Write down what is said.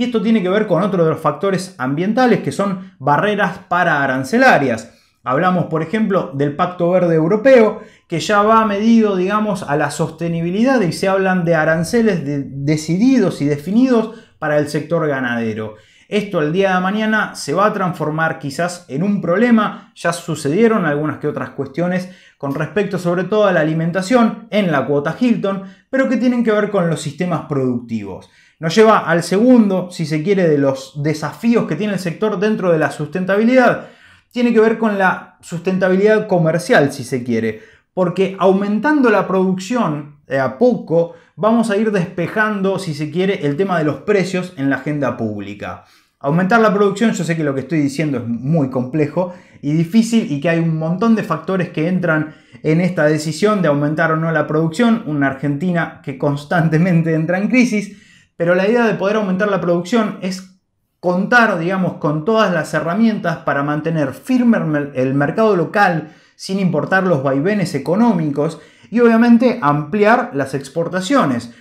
Y esto tiene que ver con otro de los factores ambientales que son barreras para arancelarias. Hablamos, por ejemplo, del Pacto Verde Europeo, que ya va medido, digamos, a la sostenibilidad y se hablan de aranceles decididos y definidos para el sector ganadero. Esto el día de mañana se va a transformar quizás en un problema. Ya sucedieron algunas que otras cuestiones con respecto sobre todo a la alimentación en la cuota Hilton, pero que tienen que ver con los sistemas productivos. Nos lleva al segundo, si se quiere, de los desafíos que tiene el sector dentro de la sustentabilidad. Tiene que ver con la sustentabilidad comercial, si se quiere, porque aumentando la producción de a poco, vamos a ir despejando, si se quiere, el tema de los precios en la agenda pública. Aumentar la producción, yo sé que lo que estoy diciendo es muy complejo y difícil y que hay un montón de factores que entran en esta decisión de aumentar o no la producción, una Argentina que constantemente entra en crisis, pero la idea de poder aumentar la producción es contar, digamos, con todas las herramientas para mantener firme el mercado local sin importar los vaivenes económicos y obviamente ampliar las exportaciones.